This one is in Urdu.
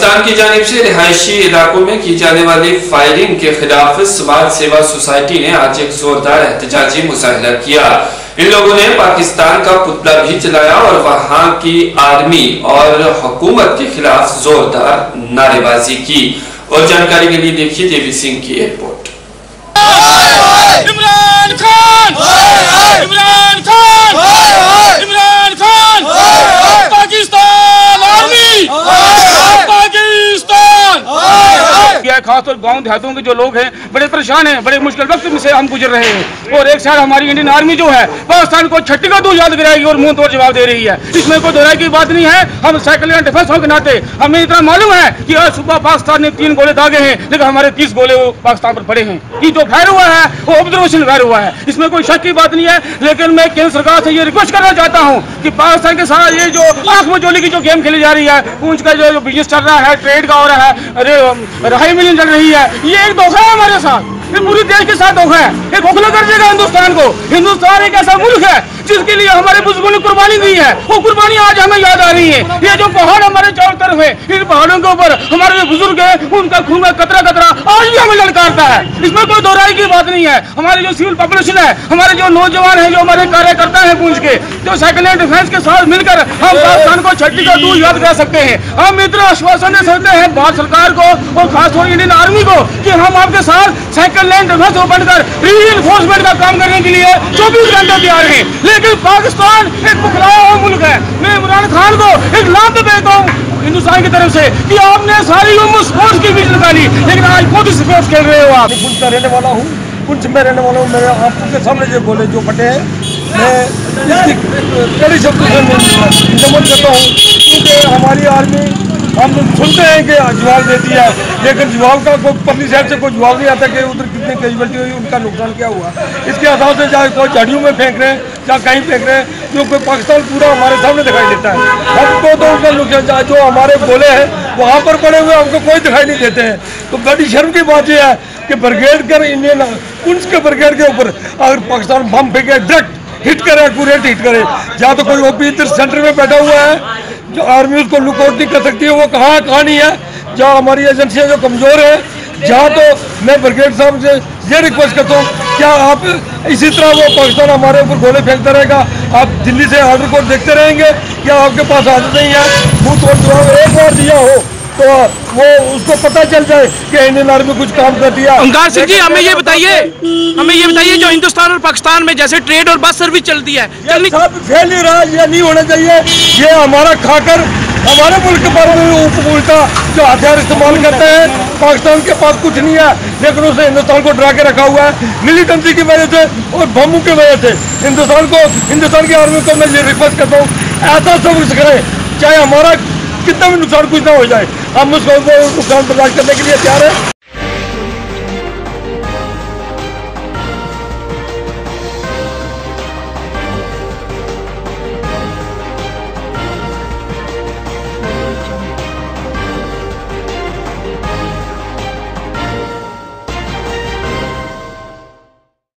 پاکستان کی جانب سے رہائشی علاقوں میں کی جانے والی فائرنگ کے خلاف سماج سیوا سوسائٹی نے آج ایک زوردار احتجاجی مظاہرہ کیا۔ ان لوگوں نے پاکستان کا پتلا بھی چلایا اور وہاں کی آرمی اور حکومت کے خلاف زوردار نعرے بازی کی۔ اور جانکاری کے لیے دیکھیے دیوی سنگھ کی رپورٹ۔ عمران خان! عمران خان عمران خان پاکستان آرمی پاکستان کیا ہے خاص طور گاؤں دیہاتوں کے جو لوگ ہیں، بڑے پریشان ہیں، بڑے مشکل وقت سے ہم گزر رہے ہیں۔ اور ایک سائڈ ہماری انڈین آرمی جو ہے، پاکستان کو چھٹی کا تو یاد کرائے گی اور منہ توڑ جواب دے رہی ہے۔ اس میں کوئی دہرائی کی بات نہیں ہے۔ ہم سائیکل اینڈ ڈیفنس کے ناطے۔ ہمیں اتنا معلوم ہے کہ آج صبح پاکستان نے تین گولے داغے ہیں، لیکن ہمارے تیس گولے وہ پاکستان پر پڑے ہیں۔ یہ جو فائر ہوا ہے، وہ آبزرویشن فائر ہوا ہے۔ اس میں کوئی شک کی بات نہیں ہے، لیکن میں کیندر سرکار سے یہ ریکویسٹ کرنا چاہتا ہوں کہ پاکستان کے ساتھ یہ جو آنکھ مچولی کی جو گیم کھیلی جا رہی ہے پونچھ کا جو بزنس چل رہا ہے ٹریڈ کا ہو رہا ہے رہائی ملین چل رہی ہے۔ یہ ایک دھوکہ ہے ہمارے ساتھ۔ یہ پوری دیش کے ساتھ دھوکہ ہے۔ یہ کھوکھلا کر دے گا ہندوستان کو۔ ہندوستان ایک ایسا ملک ہے جس کے لیے ہمارے بزرگوں نے قربانی دی ہے۔ وہ قربانی آج ہمیں یاد آ رہی ہے۔ یہ جو پہاڑ ہمارے چاروں طرف ہے ان پہاڑوں کے اوپر ہمارے جو بزرگ ہیں، ان کا خون کا قطرہ قطرہ آج بھی ہمیں للکارتا ہے۔ اس میں کوئی دورائی کی بات نہیں ہے۔ ہماری جو سول پاپولیشن ہے، ہمارے جو نوجوان ہیں، جو ہمارے کاریہ کرتا ہے پونچھ کے جو سیکنڈ اینڈ ڈیفینس کے ساتھ مل کر ہم پاکستان کو چھٹی کا دور یاد کر سکتے ہیں۔ ہم اتنا آشواسن دے سکتے ہیں بھارت سرکار کو اور خاص طور انڈین آرمی کو کہ ہم آپ کے ساتھ سیکنڈ لینڈ ڈیفینس کو بن کر ری انفورسمنٹ کا کام کرنے کے لیے چوبیس گھنٹے تیار ہیں۔ لیکن پاکستان ایک پکڑایا ہوا ملک ہے۔ میں عمران خان کو ایک لانت دیتا ہوں ہندوستان کی طرف سے کہ آپ نے ساری عمر سپورٹس کی بیچ نکالی لیکن آج خود ہی سپورٹس کھیل رہے ہو آپ۔ پنچ کا رہنے والا ہوں پنچ میں رہنے والا ہوں میں آپ کے سامنے جو بولے جو پٹے ہیں میں اس کی کڑی شبد سے نمن کرتا ہوں، کیونکہ ہماری آرمی ہم سنتے ہیں کہ جواب دیتی ہے، لیکن جواب کا کوئی پرلی سائڈ سے کوئی جواب نہیں آتا کہ ادھر کتنی کیجویلٹی ہوئی ان کا نقصان کیا ہوا؟ اس کے حساب سے چاہے کوئی جھاڑیوں میں پھینک رہے ہیں، یا کہیں پھینک رہے ہیں، جو کوئی پاکستان پورا ہمارے سامنے دکھائی دیتا ہے۔ ہم کو تو ان کا نقصان چاہے جو ہمارے بولے ہیں، وہاں پر پڑے ہوئے ہم کو کوئی دکھائی نہیں دیتے ہیں۔ تو بڑی شرم کی بات یہ ہے کہ برگیڈ کر انڈین پولیس کے برگیڈ کے اوپر اگر پاکستان بم پھینکے، ڈائریکٹ ہٹ کرے ایکوریٹ ہٹ کرے۔ یا تو کوئی او پی ادھر سینٹر میں بیٹھا ہوا ہے، جو آرمی اس کو لک آؤٹ نہیں کر سکتی ہے وہ کہاں کہاں نہیں ہے۔ جہاں ہماری ایجنسیاں جو کمزور ہیں جہاں تو میں برگیڈ صاحب سے یہ ریکویسٹ کرتا ہوں، کیا آپ اسی طرح وہ پاکستان ہمارے اوپر گولے پھینکتا رہے گا؟ آپ دلی سے آرڈر کو دیکھتے رہیں گے، کیا آپ کے پاس عادت نہیں ہے؟ منہ توڑ جواب ایک بار دیا ہو۔ تو وہ اس کو پتہ چل جائے کہ انڈین آرمی کچھ کام کر دیا۔ اومکار سنگھ جی ہمیں یہ بتائیے ہمیں یہ بتائیے جو ہندوستان اور پاکستان میں جیسے ٹریڈ اور بس سروس چلتی ہے چلنی سب پھیل نہیں رہا یہ نہیں ہونا چاہیے۔ یہ ہمارا کھا کر ہمارے ملک پر الٹا جو ہتھیار استعمال کرتے ہیں پاکستان کے پاس کچھ نہیں ہے لیکن اسے ہندوستان کو ڈرا کے رکھا ہوا ہے۔ ملیٹنسی کی وجہ سے اور بموں کی وجہ سے۔ ہندوستان کو ہندوستان کی آرمی کو میں یہ ریکویسٹ کرتا ہوں ایسا سب کریں چاہے ہمارا کتنا بھی نقصان کچھ نہ ہو جائے ہم اس کو نقصان برداشت کرنے کے لیے تیار ہیں